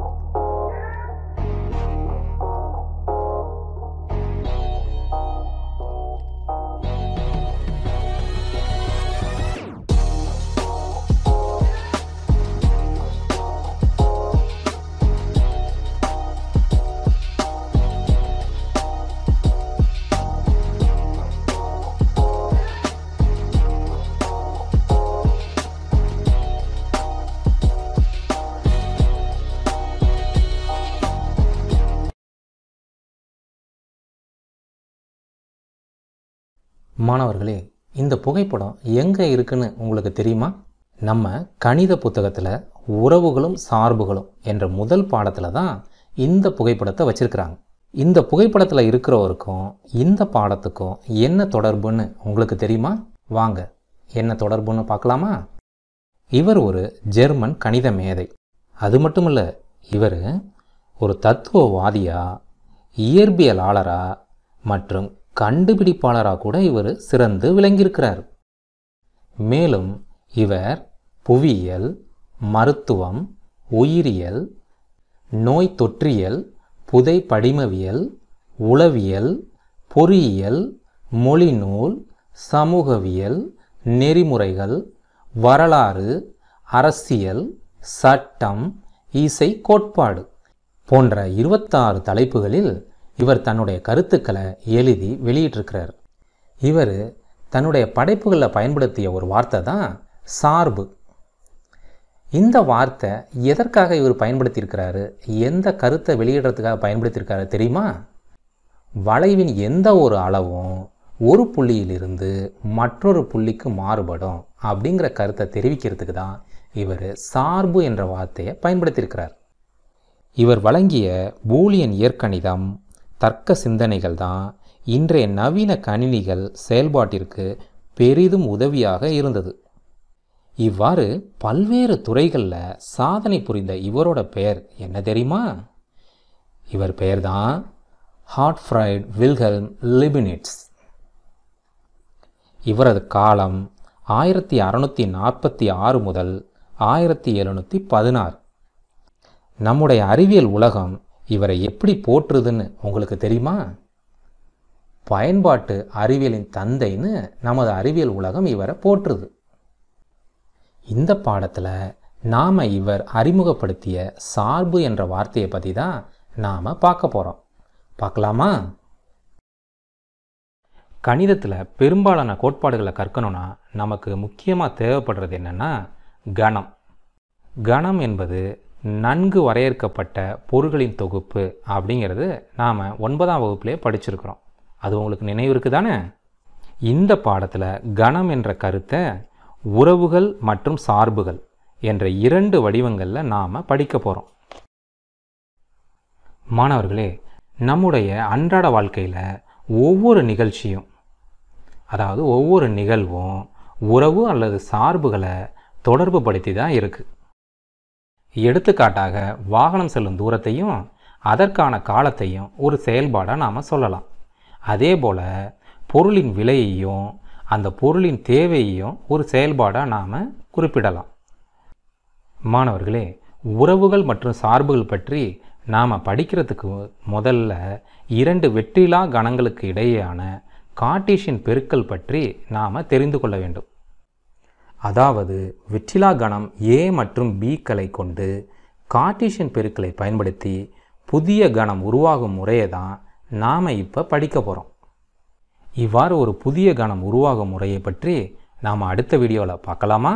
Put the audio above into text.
you. மாணவர்களே இந்த புகைப்படம் எங்கே இருக்குன்னு உங்களுக்கு தெரியுமா? நம்ம கணித புத்தகத்தில் உறவுகளும் சார்புகளும் என்ற முதல் பாடத்தில் தான் இந்த புகைப்படத்தை வச்சுருக்கிறாங்க. இந்த புகைப்படத்தில் இருக்கிறவருக்கும் இந்த பாடத்துக்கும் என்ன தொடர்புன்னு உங்களுக்கு தெரியுமா? வாங்க என்ன தொடர்புன்னு பார்க்கலாமா? இவர் ஒரு ஜெர்மன் கணித மேதை. அது மட்டும் இல்லை இவர் ஒரு தத்துவவாதியாக இயற்பியலாளராக மற்றும் கண்டுபிடிப்பாளராக கூட இவர் சிறந்து விளங்கியிருக்கிறார். மேலும் இவர் புவியியல் மருத்துவம் உயிரியல் நோய் தொற்றியல் புதை படிமவியல் உளவியல் பொறியியல் மொழிநூல் சமூகவியல் நெறிமுறைகள் வரலாறு அரசியல் சட்டம் இசை கோட்பாடு போன்ற இருபத்தாறு தலைப்புகளில் இவர் தன்னுடைய கருத்துக்களை எழுதி வெளியிட்டிருக்கிறார். இவர் தன்னுடைய படைப்புகளில் பயன்படுத்திய ஒரு வார்த்தை தான் சார்பு. இந்த வார்த்தை எதற்காக இவர் பயன்படுத்தியிருக்கிறாரு? எந்த கருத்தை வெளியிடுறதுக்காக பயன்படுத்தியிருக்காரு தெரியுமா? வளைவின் எந்த ஒரு அளவும் ஒரு புள்ளியிலிருந்து மற்றொரு புள்ளிக்கு மாறுபடும் அப்படிங்கிற கருத்தை தெரிவிக்கிறதுக்கு தான் இவர் சார்பு என்ற வார்த்தையை பயன்படுத்தியிருக்கிறார். இவர் வழங்கிய பூலியன் இயற்கணிதம் தர்க்க சிந்தனைகள் தான் இன்றைய நவீன கணினிகள் செயல்பாட்டிற்கு பெரிதும் உதவியாக இருந்தது. இவ்வாறு பல்வேறு துறைகளில் சாதனை புரிந்த இவரோட பெயர் என்ன தெரியுமா? இவர் பெயர் தான் ஹார்ட்ஃப்ரைட் வில்ஹெல்ம் லிபினிட்ஸ். இவரது காலம் ஆயிரத்தி அறநூற்றி நாற்பத்தி ஆறு முதல் ஆயிரத்தி எழுநூற்றி பதினாறு. நம்முடைய அறிவியல் உலகம் இவரை எப்படி போற்றுதுன்னு உங்களுக்கு தெரியுமா? பயன்பாட்டு அறிவியலின் தந்தைன்னு நமது அறிவியல் உலகம் இவரை போற்றுது. இந்த பாடத்தில் நாம் இவர் அறிமுகப்படுத்திய சார்பு என்ற வார்த்தையை பற்றி தான் நாம் பார்க்க போகிறோம் பார்க்கலாமா? கணிதத்தில் பெரும்பாலான கோட்பாடுகளை கற்கணும்னா நமக்கு முக்கியமாக தேவைப்படுறது என்னென்னா கணம். கணம் என்பது நன்கு வரையறுக்கப்பட்ட பொருள்களின் தொகுப்பு அப்படிங்கிறது நாம் ஒன்பதாம் வகுப்புலேயே படிச்சிருக்கிறோம். அது உங்களுக்கு நினைவு இருக்குது தானே இந்த பாடத்தில் கணம் என்ற கருத்தை உறவுகள் மற்றும் சார்புகள் என்ற இரண்டு வடிவங்களில் நாம் படிக்க போகிறோம் மாணவர்களே நம்முடைய அன்றாட வாழ்க்கையில் ஒவ்வொரு நிகழ்ச்சியும் அதாவது ஒவ்வொரு நிகழ்வும் உறவு அல்லது சார்புகளை தொடர்பு படுத்தி தான் இருக்குது எடுத்துக்காட்டாக வாகனம் செல்லும் தூரத்தையும் அதற்கான காலத்தையும் ஒரு செயல்பாடாக நாம் சொல்லலாம். அதே போல் பொருளின் விலையையும் அந்த பொருளின் தேவையையும் ஒரு செயல்பாடாக நாம் குறிப்பிடலாம். மாணவர்களே உறவுகள் மற்றும் சார்புகள் பற்றி நாம் படிக்கிறதுக்கு முதல்ல இரண்டு வெற்றிலா கணங்களுக்கு இடையேயான கார்ட்டீசியன் பெருக்கல் பற்றி நாம் தெரிந்து கொள்ள வேண்டும். அதாவது வெற்றிலா கணம் ஏ மற்றும் பிக்களை கொண்டு கார்டீஷியன் பெருக்களை பயன்படுத்தி புதிய கணம் உருவாகும் முறையை தான் நாம் இப்போ படிக்க போகிறோம் இவ்வாறு ஒரு புதிய கணம் உருவாகும் முறையை பற்றி நாம் அடுத்த வீடியோவில் பார்க்கலாமா?